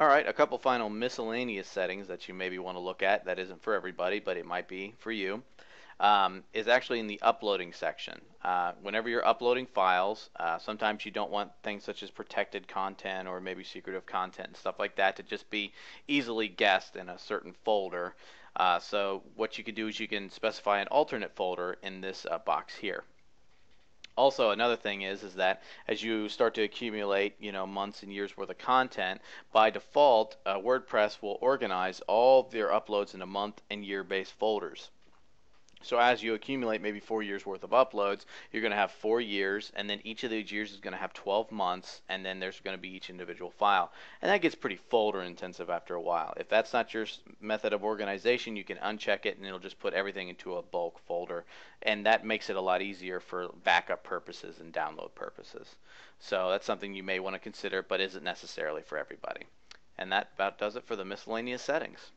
All right, a couple final miscellaneous settings that you maybe want to look at that isn't for everybody, but it might be for you. Um, is actually in the uploading section. Uh, whenever you're uploading files, uh, sometimes you don't want things such as protected content or maybe secretive content and stuff like that to just be easily guessed in a certain folder. Uh, so what you can do is you can specify an alternate folder in this uh, box here also another thing is is that as you start to accumulate you know months and years worth of content by default uh, wordpress will organize all their uploads into month and year based folders so as you accumulate maybe four years worth of uploads, you're going to have four years, and then each of those years is going to have 12 months, and then there's going to be each individual file. And that gets pretty folder intensive after a while. If that's not your method of organization, you can uncheck it, and it'll just put everything into a bulk folder. And that makes it a lot easier for backup purposes and download purposes. So that's something you may want to consider, but isn't necessarily for everybody. And that about does it for the miscellaneous settings.